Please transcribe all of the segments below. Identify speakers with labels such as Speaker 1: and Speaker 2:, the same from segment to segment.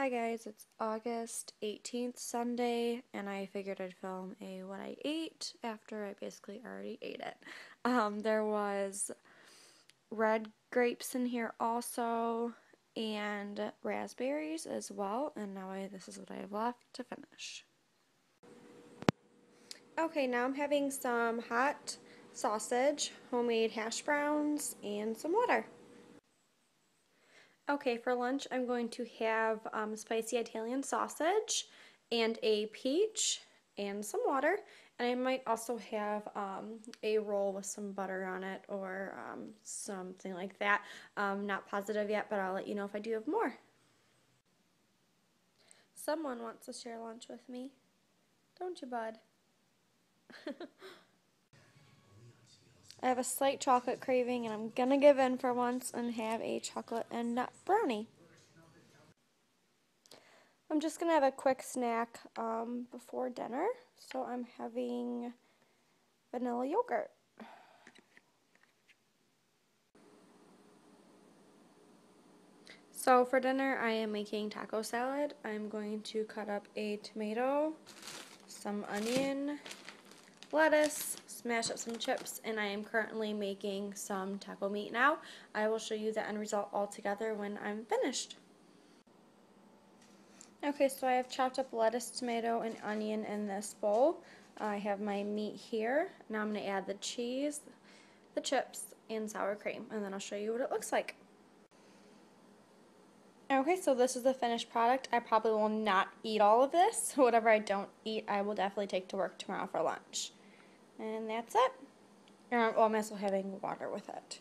Speaker 1: Hi guys, it's August 18th, Sunday, and I figured I'd film a what I ate after I basically already ate it. Um, there was red grapes in here also, and raspberries as well, and now I, this is what I have left to finish. Okay, now I'm having some hot sausage, homemade hash browns, and some water. Okay, for lunch I'm going to have um, spicy Italian sausage and a peach and some water. And I might also have um, a roll with some butter on it or um, something like that. Um, not positive yet, but I'll let you know if I do have more. Someone wants to share lunch with me. Don't you, bud? I have a slight chocolate craving and I'm gonna give in for once and have a chocolate and nut brownie. I'm just gonna have a quick snack um, before dinner, so I'm having vanilla yogurt. So for dinner I am making taco salad. I'm going to cut up a tomato, some onion, lettuce, smash up some chips, and I am currently making some taco meat now. I will show you the end result all together when I'm finished. Okay, so I have chopped up lettuce, tomato, and onion in this bowl. I have my meat here. Now I'm going to add the cheese, the chips, and sour cream, and then I'll show you what it looks like. Okay, so this is the finished product. I probably will not eat all of this. Whatever I don't eat, I will definitely take to work tomorrow for lunch. And that's it. Um, well, I'm also having water with it.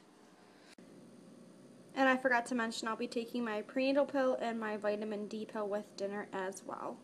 Speaker 1: And I forgot to mention I'll be taking my prenatal pill and my vitamin D pill with dinner as well.